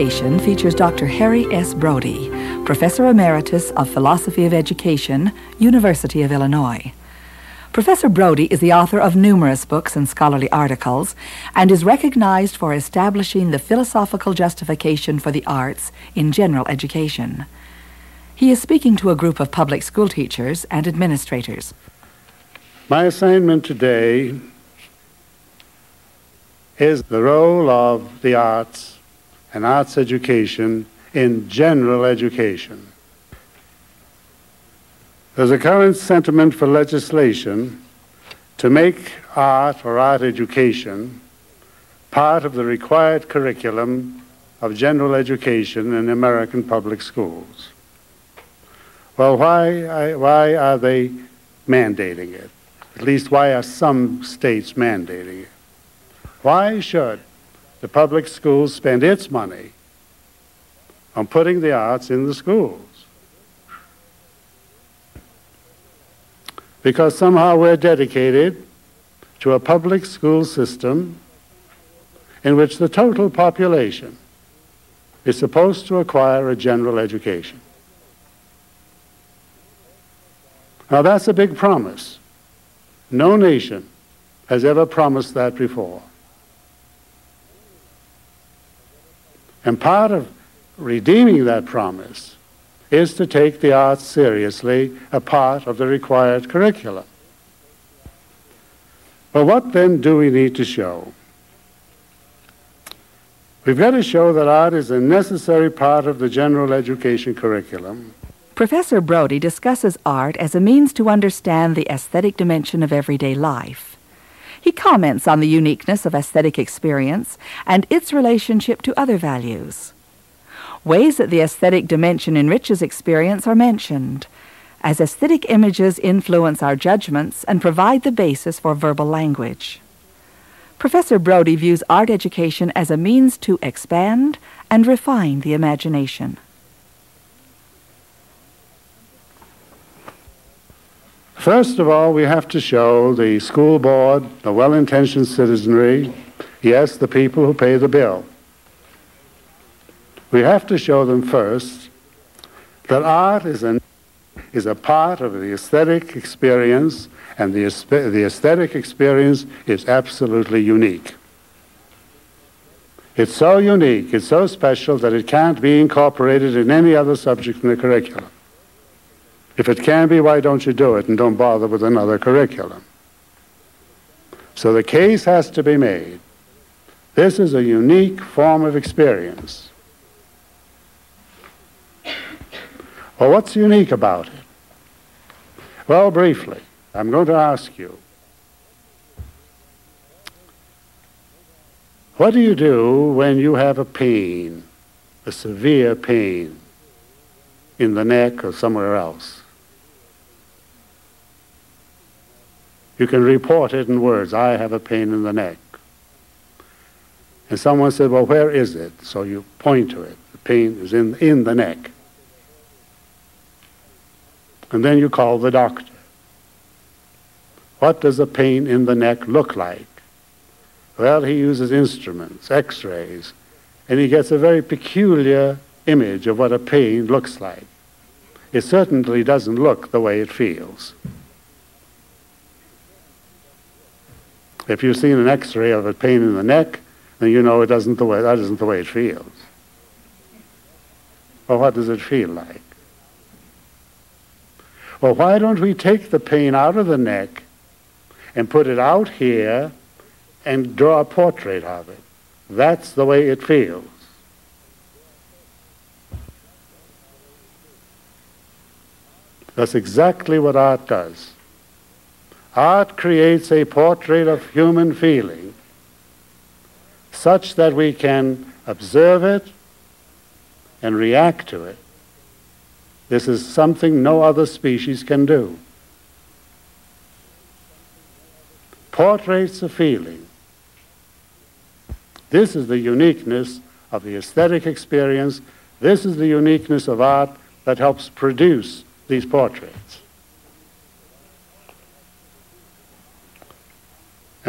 Features Dr. Harry S. Broudy, Professor Emeritus of Philosophy of Education, University of Illinois. Professor Broudy is the author of numerous books and scholarly articles and is recognized for establishing the philosophical justification for the arts in general education. He is speaking to a group of public school teachers and administrators. My assignment today is the role of the arts and arts education in general education. There's a current sentiment for legislation to make art or art education part of the required curriculum of general education in American public schools. Well, why, why are they mandating it? At least, why are some states mandating it? Why should the public schools spend its money on putting the arts in the schools? Because somehow we're dedicated to a public school system in which the total population is supposed to acquire a general education. Now, that's a big promise. No nation has ever promised that before. And part of redeeming that promise is to take the arts seriously, a part of the required curriculum. Well, what then do we need to show? We've got to show that art is a necessary part of the general education curriculum. Professor Broudy discusses art as a means to understand the aesthetic dimension of everyday life. He comments on the uniqueness of aesthetic experience and its relationship to other values. Ways that the aesthetic dimension enriches experience are mentioned, as aesthetic images influence our judgments and provide the basis for verbal language. Professor Broudy views art education as a means to expand and refine the imagination. First of all, we have to show the school board, the well intentioned citizenry, yes, the people who pay the bill. We have to show them first that art is, an, is a part of the aesthetic experience, and the, the aesthetic experience is absolutely unique. It's so unique, it's so special that it can't be incorporated in any other subject in the curriculum. If it can be, why don't you do it and don't bother with another curriculum? So the case has to be made. This is a unique form of experience. Well, what's unique about it? Well, briefly, I'm going to ask you what do you do when you have a pain, a severe pain in the neck or somewhere else? You can report it in words. I have a pain in the neck. And someone said, Well, where is it? So you point to it. The pain is in, in the neck. And then you call the doctor. What does a pain in the neck look like? Well, he uses instruments, x rays, and he gets a very peculiar image of what a pain looks like. It certainly doesn't look the way it feels. If you've seen an X-ray of a pain in the neck, then you know it doesn't the way that isn't the way it feels. Well, what does it feel like? Well, why don't we take the pain out of the neck and put it out here and draw a portrait of it? That's the way it feels. That's exactly what art does. Art creates a portrait of human feeling such that we can observe it and react to it. This is something no other species can do. Portraits of feeling. This is the uniqueness of the aesthetic experience. This is the uniqueness of art that helps produce these portraits.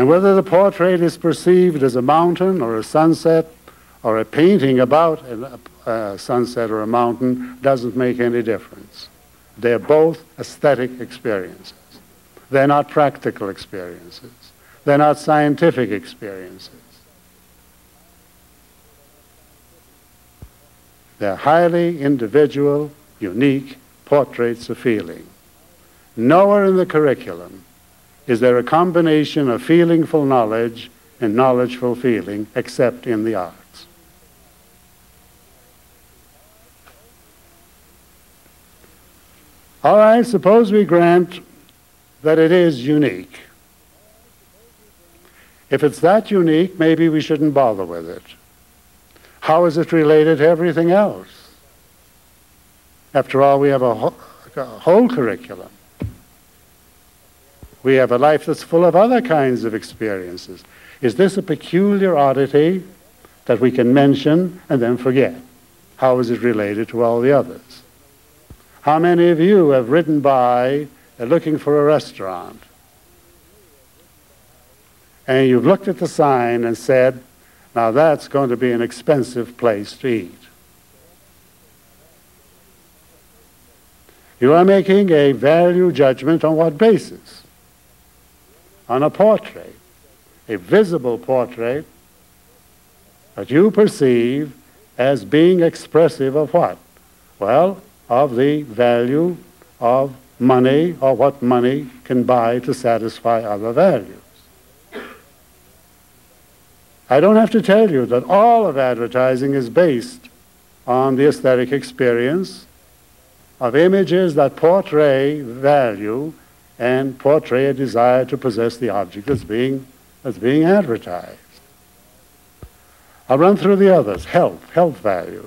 And whether the portrait is perceived as a mountain or a sunset or a painting about a, a sunset or a mountain doesn't make any difference. They're both aesthetic experiences. They're not practical experiences. They're not scientific experiences. They're highly individual, unique portraits of feeling. Nowhere in the curriculum is there a combination of feelingful knowledge and knowledgeful feeling except in the arts. All right, suppose we grant that it is unique. If it's that unique, maybe we shouldn't bother with it. How is it related to everything else? After all, we have a whole, a whole curriculum. We have a life that's full of other kinds of experiences. Is this a peculiar oddity that we can mention and then forget? How is it related to all the others? How many of you have ridden by uh, looking for a restaurant? And you've looked at the sign and said, now that's going to be an expensive place to eat. You are making a value judgment on what basis? On a portrait, a visible portrait that you perceive as being expressive of what? Well, of the value of money or what money can buy to satisfy other values. I don't have to tell you that all of advertising is based on the aesthetic experience of images that portray value and portray a desire to possess the object that's being, that's being advertised. I'll run through the others. Health, health values.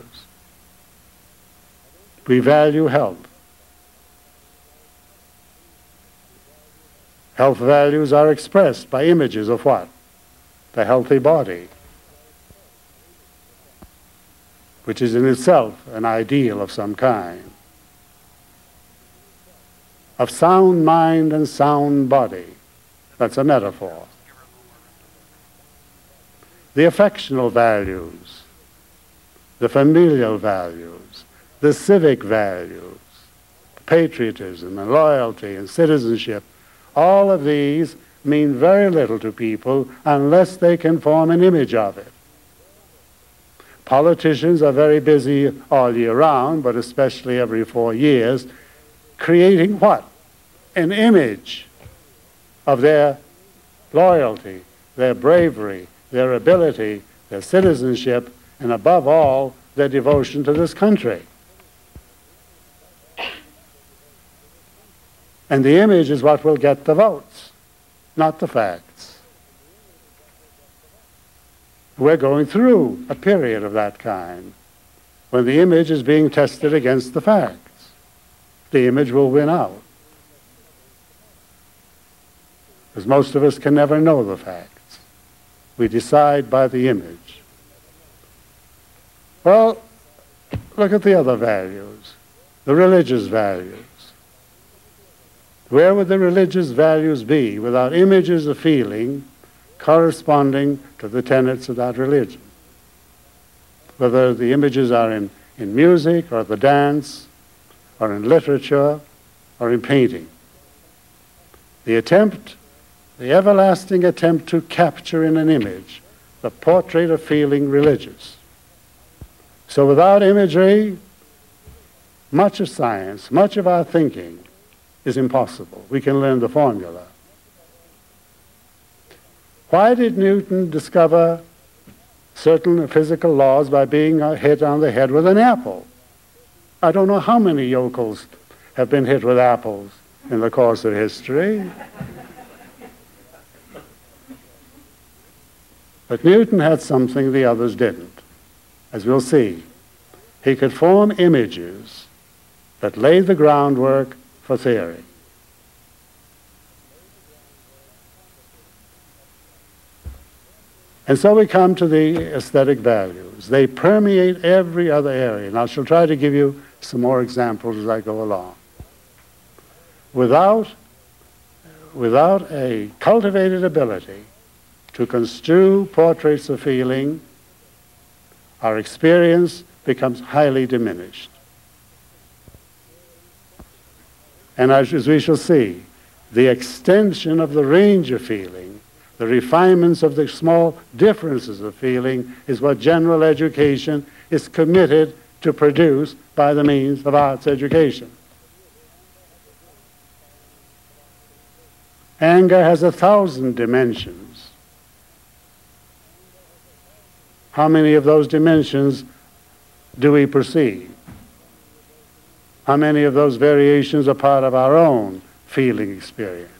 We value health. Health values are expressed by images of what? the healthy body, which is in itself an ideal of some kind, of sound mind and sound body. That's a metaphor. The affectional values, the familial values, the civic values, patriotism and loyalty and citizenship, all of these mean very little to people unless they can form an image of it. Politicians are very busy all year round, but especially every four years, creating what? An image of their loyalty, their bravery, their ability, their citizenship, and above all, their devotion to this country. And the image is what will get the votes not the facts. We're going through a period of that kind when the image is being tested against the facts. The image will win out. Because most of us can never know the facts. We decide by the image. Well, look at the other values, the religious values. Where would the religious values be without images of feeling corresponding to the tenets of that religion? Whether the images are in, in music or the dance or in literature or in painting. The attempt, the everlasting attempt to capture in an image the portrait of feeling religious. So without imagery, much of science, much of our thinking is impossible. We can learn the formula. Why did Newton discover certain physical laws by being hit on the head with an apple? I don't know how many yokels have been hit with apples in the course of history. But Newton had something the others didn't, as we'll see. He could form images that laid the groundwork for theory. And so we come to the aesthetic values. They permeate every other area. And I shall try to give you some more examples as I go along. Without, without a cultivated ability to construe portraits of feeling our experience becomes highly diminished. And as, we shall see, the extension of the range of feeling, the refinements of the small differences of feeling, is what general education is committed to produce by the means of arts education. Anger has a thousand dimensions. How many of those dimensions do we perceive? How many of those variations are part of our own feeling experience?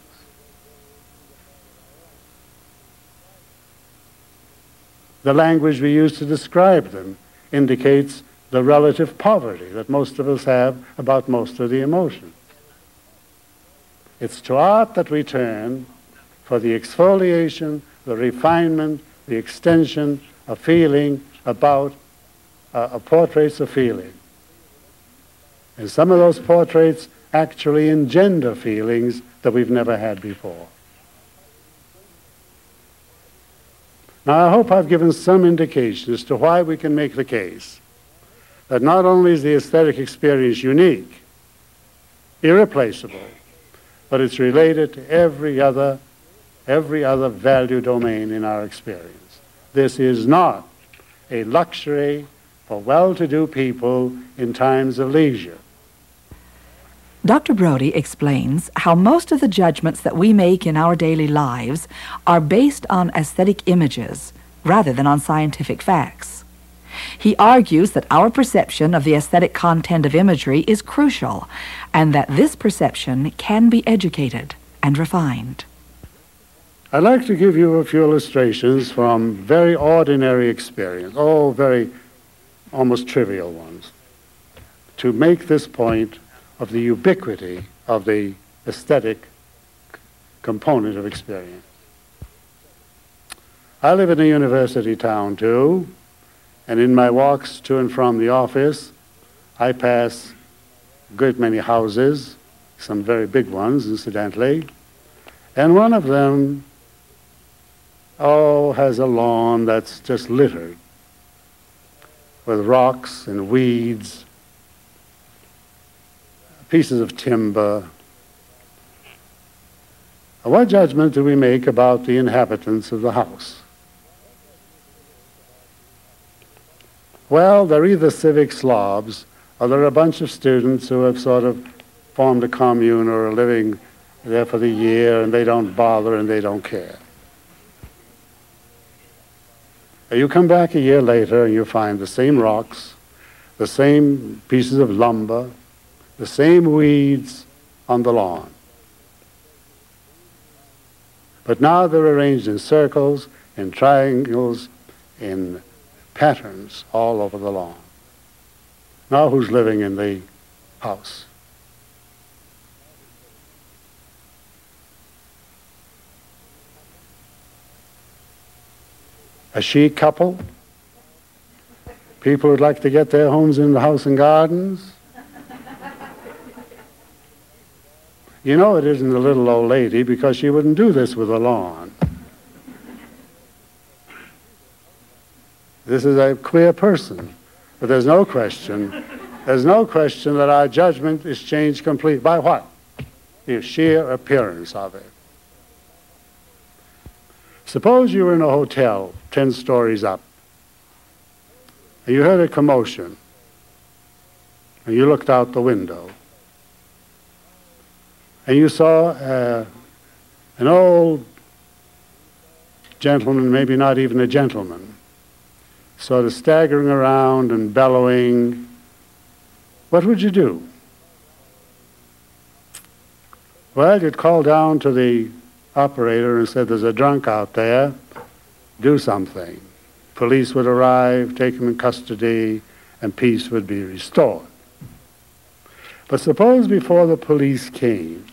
The language we use to describe them indicates the relative poverty that most of us have about most of the emotions. It's to art that we turn for the exfoliation, the refinement, the extension of feeling about uh, portraits of feeling. And some of those portraits actually engender feelings that we've never had before. Now, I hope I've given some indication as to why we can make the case that not only is the aesthetic experience unique, irreplaceable, but it's related to every other, every other value domain in our experience. This is not a luxury for well-to-do people in times of leisure. Dr. Broudy explains how most of the judgments that we make in our daily lives are based on aesthetic images rather than on scientific facts. He argues that our perception of the aesthetic content of imagery is crucial and that this perception can be educated and refined. I'd like to give you a few illustrations from very ordinary experience, all very almost trivial ones, to make this point of the ubiquity of the aesthetic component of experience. I live in a university town too, and in my walks to and from the office, I pass a great many houses, some very big ones, incidentally, and one of them, oh, has a lawn that's just littered with rocks and weeds pieces of timber. What judgment do we make about the inhabitants of the house? Well, they're either civic slobs or they're a bunch of students who have sort of formed a commune or are living there for the year and they don't bother and they don't care. You come back a year later and you find the same rocks, the same pieces of lumber, the same weeds on the lawn. But now they're arranged in circles, in triangles, in patterns all over the lawn. Now who's living in the house? A she couple? People who'd like to get their homes in the house and gardens? You know it isn't the little old lady because she wouldn't do this with a lawn. This is a queer person. But there's no question, there's no question that our judgment is changed completely. By what? The sheer appearance of it. Suppose you were in a hotel 10 stories up, and you heard a commotion, and you looked out the window and you saw uh, an old gentleman, maybe not even a gentleman, sort of staggering around and bellowing, what would you do? Well, you'd call down to the operator and said, There's a drunk out there, do something. Police would arrive, take him in custody, and peace would be restored. But suppose before the police came,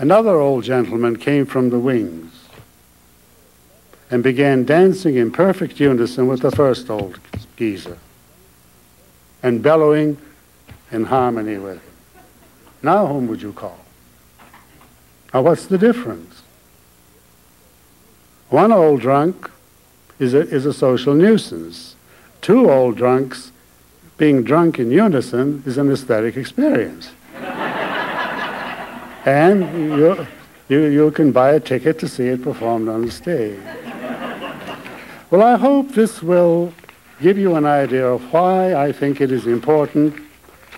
Another old gentleman came from the wings and began dancing in perfect unison with the first old geezer and bellowing in harmony with him. Now, whom would you call? Now, what's the difference? One old drunk is a, is a social nuisance. Two old drunks being drunk in unison is an aesthetic experience. and you, you, you can buy a ticket to see it performed on the stage. Well, I hope this will give you an idea of why I think it is important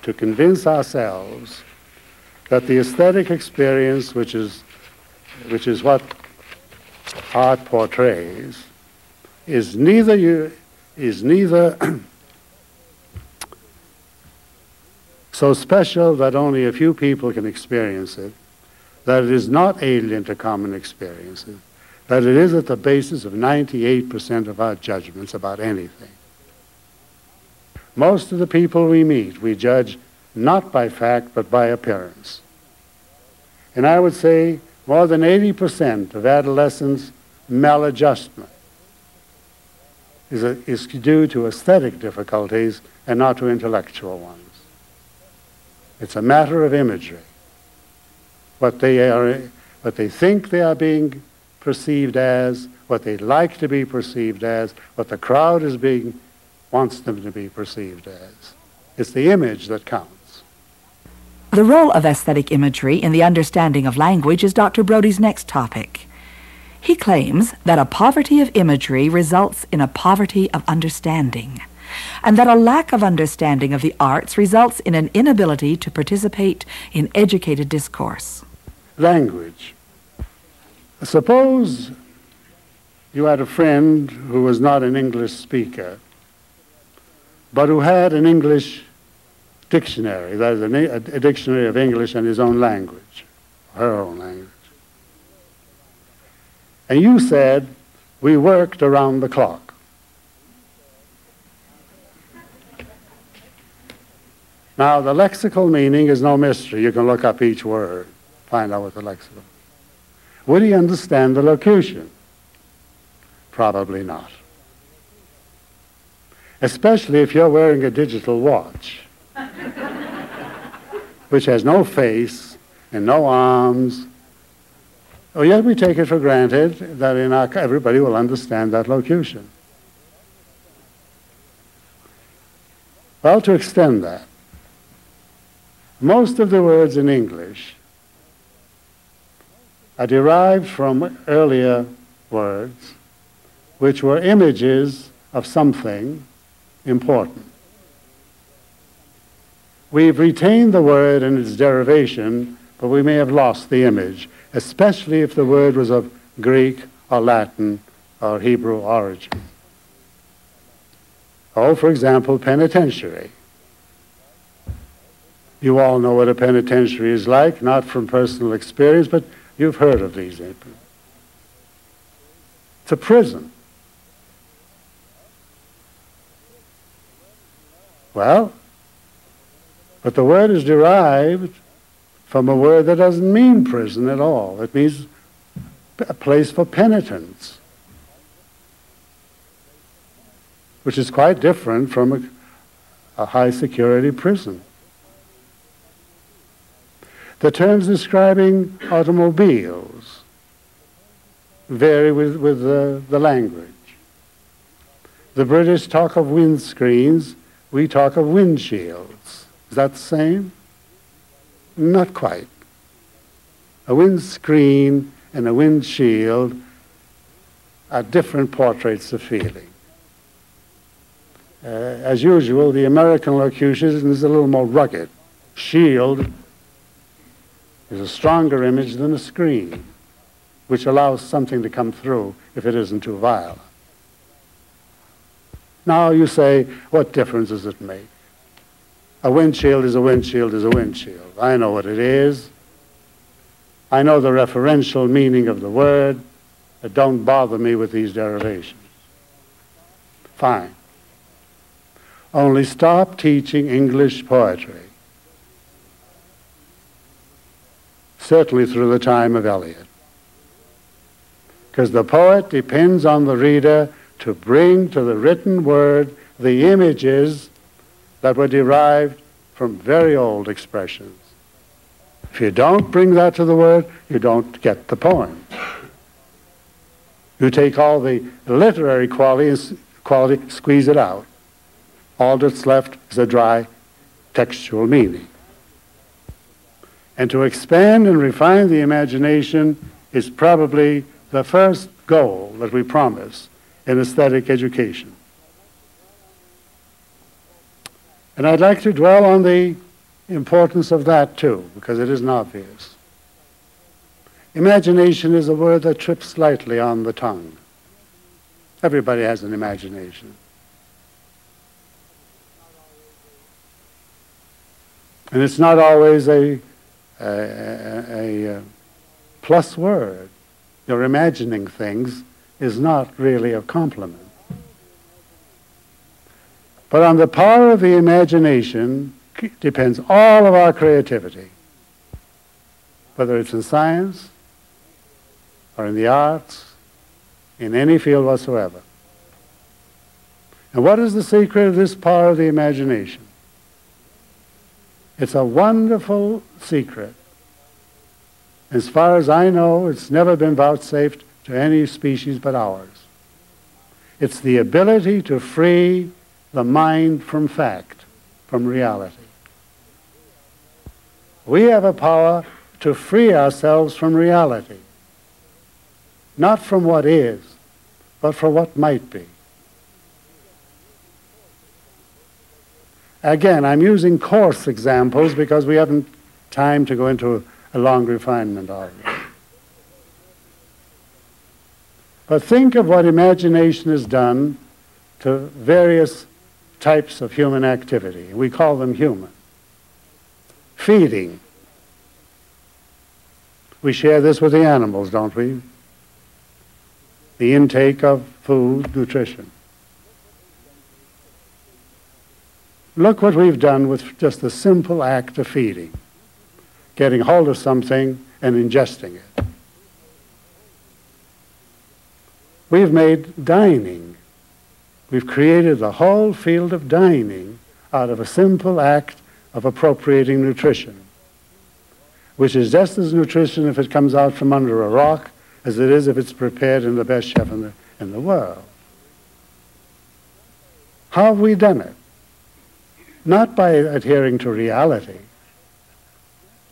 to convince ourselves that the aesthetic experience, which is, which is what art portrays, is neither, you, is neither so special that only a few people can experience it, that it is not alien to common experiences, that it is at the basis of 98% of our judgments about anything. Most of the people we meet, we judge not by fact, but by appearance. And I would say more than 80% of adolescents' maladjustment is, a, is due to aesthetic difficulties and not to intellectual ones. It's a matter of imagery. What they, are, what they think they are being perceived as, what they like to be perceived as, what the crowd is being wants them to be perceived as. It's the image that counts. The role of aesthetic imagery in the understanding of language is Dr. Broudy's next topic. He claims that a poverty of imagery results in a poverty of understanding, and that a lack of understanding of the arts results in an inability to participate in educated discourse. Language. Suppose you had a friend who was not an English speaker, but who had an English dictionary, that is, a, a dictionary of English and his own language, her own language. And you said we worked around the clock. Now, the lexical meaning is no mystery. You can look up each word, find out what the lexical. Would he understand the locution? Probably not. Especially if you're wearing a digital watch, which has no face and no arms Oh, yet we take it for granted that in our, everybody will understand that locution. Well, to extend that, most of the words in English are derived from earlier words which were images of something important. We've retained the word and its derivation, but we may have lost the image especially if the word was of Greek or Latin or Hebrew origin. Oh, for example, penitentiary. You all know what a penitentiary is like, not from personal experience, but you've heard of these. It's a prison. Well, but the word is derived from a word that doesn't mean prison at all. It means a place for penitence, which is quite different from a, a high security prison. The terms describing automobiles vary with, with the, the language. The British talk of windscreens, we talk of windshields. Is that the same? Not quite. A windscreen and a windshield are different portraits of feeling. Uh, as usual, the American locution is a little more rugged. Shield is a stronger image than a screen, which allows something to come through if it isn't too vile. Now you say, what difference does it make? A windshield is a windshield is a windshield. I know what it is. I know the referential meaning of the word. Don't bother me with these derivations. Fine. Only stop teaching English poetry. Certainly through the time of Eliot. Because the poet depends on the reader to bring to the written word the images that were derived from very old expressions. If you don't bring that to the word, you don't get the poem. You take all the literary quality, quality squeeze it out. All that's left is a dry textual meaning. And to expand and refine the imagination is probably the first goal that we promise in aesthetic education. And I'd like to dwell on the importance of that too, because it isn't obvious. Imagination is a word that trips lightly on the tongue. Everybody has an imagination. And it's not always a, a, a, plus word. You're imagining things is not really a compliment. But on the power of the imagination depends all of our creativity, whether it's in science or in the arts, in any field whatsoever. And what is the secret of this power of the imagination? It's a wonderful secret. As far as I know, it's never been vouchsafed to any species but ours. It's the ability to free the mind from fact, from reality. We have a power to free ourselves from reality, not from what is, but from what might be. Again, I'm using coarse examples because we haven't time to go into a long refinement of it. But think of what imagination has done to various types of human activity. We call them human. Feeding. We share this with the animals, don't we? The intake of food, nutrition. Look what we've done with just the simple act of feeding, getting hold of something and ingesting it. We've made dining. We've created the whole field of dining out of a simple act of appropriating nutrition, which is just as nutrition if it comes out from under a rock as it is if it's prepared in the best chef in the, in the world. How have we done it? Not by adhering to reality.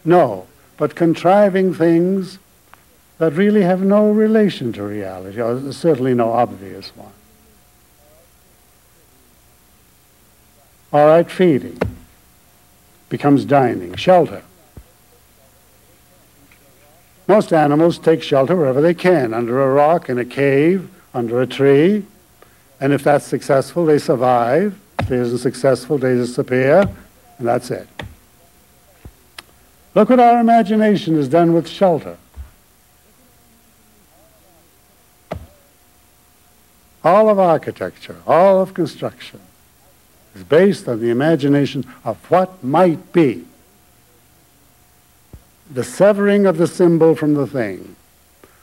No, but contriving things that really have no relation to reality, or certainly no obvious one. All right, feeding becomes dining, shelter. Most animals take shelter wherever they can, under a rock, in a cave, under a tree, and if that's successful, they survive. It isn't successful, they disappear, and that's it. Look what our imagination has done with shelter. All of architecture, all of construction is based on the imagination of what might be. The severing of the symbol from the thing.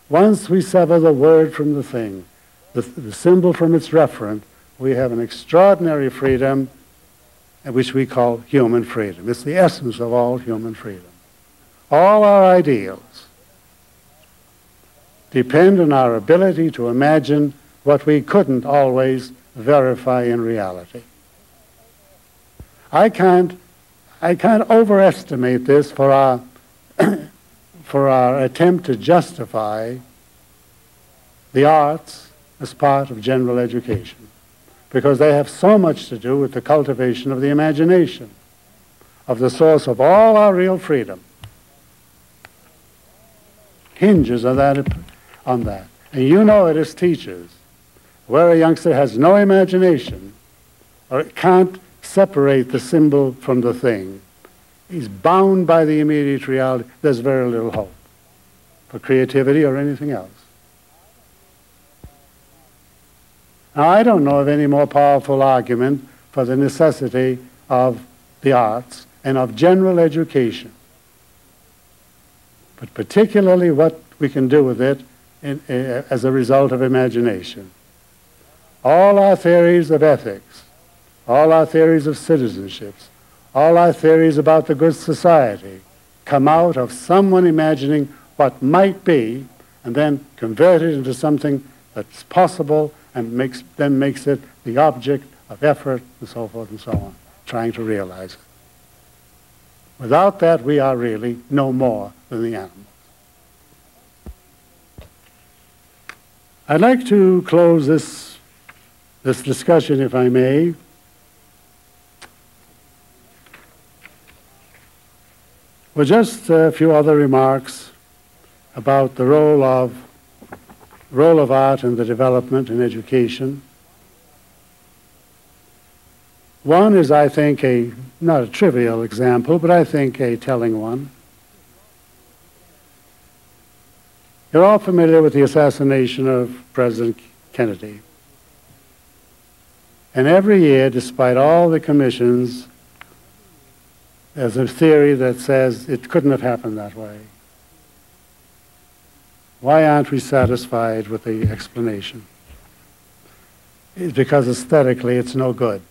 Once we sever the word from the thing, the, the symbol from its referent, we have an extraordinary freedom uh, which we call human freedom. It's the essence of all human freedom. All our ideals depend on our ability to imagine what we couldn't always verify in reality. I can't, I can't overestimate this for our, for our attempt to justify the arts as part of general education because they have so much to do with the cultivation of the imagination, of the source of all our real freedom. Hinges on that, on that. And you know it as teachers, where a youngster has no imagination or can't separate the symbol from the thing, he's bound by the immediate reality. There's very little hope for creativity or anything else. Now, I don't know of any more powerful argument for the necessity of the arts and of general education, but particularly what we can do with it in, uh, as a result of imagination. All our theories of ethics, all our theories of citizenships, all our theories about the good society come out of someone imagining what might be and then convert it into something that's possible and makes, then makes it the object of effort and so forth and so on, trying to realize it. Without that, we are really no more than the animals. I'd like to close this, this discussion, if I may, with just a few other remarks about the role of role of art in the development and education. One is, I think, a not a trivial example, but I think a telling one. You're all familiar with the assassination of President Kennedy. And every year, despite all the commissions, there's a theory that says it couldn't have happened that way. Why aren't we satisfied with the explanation? It's because aesthetically it's no good.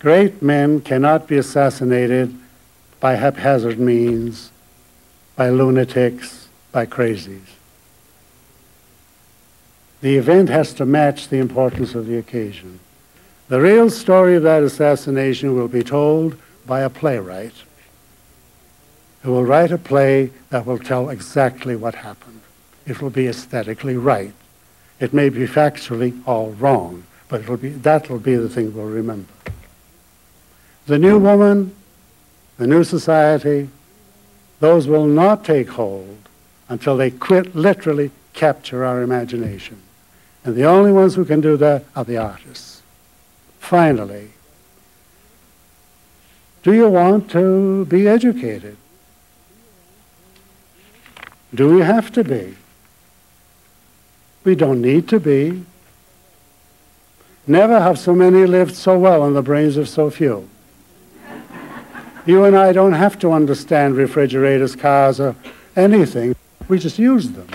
Great men cannot be assassinated by haphazard means, by lunatics, by crazies. The event has to match the importance of the occasion. The real story of that assassination will be told by a playwright who will write a play that will tell exactly what happened. It will be aesthetically right. It may be factually all wrong, but it'll be, that will be the thing we'll remember. The new woman, the new society, those will not take hold until they quit literally capture our imagination. And the only ones who can do that are the artists. Finally, do you want to be educated? Do we have to be? We don't need to be. Never have so many lived so well in the brains of so few. You and I don't have to understand refrigerators, cars, or anything. We just use them.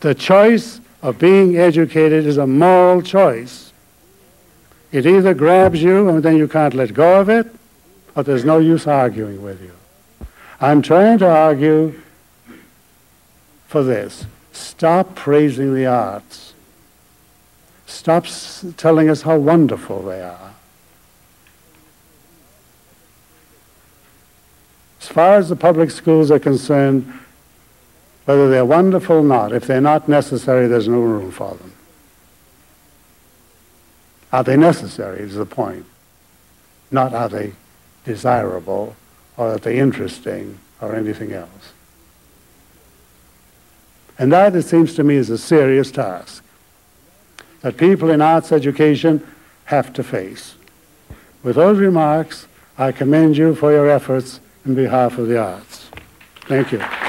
The choice of being educated is a moral choice. It either grabs you and then you can't let go of it, or there's no use arguing with you. I'm trying to argue for this. Stop praising the arts. Stop telling us how wonderful they are. As far as the public schools are concerned, whether they're wonderful or not, if they're not necessary, there's no room for them. Are they necessary is the point. Not are they desirable or are they interesting or anything else. And that, it seems to me, is a serious task that people in arts education have to face. With those remarks, I commend you for your efforts in behalf of the arts. Thank you.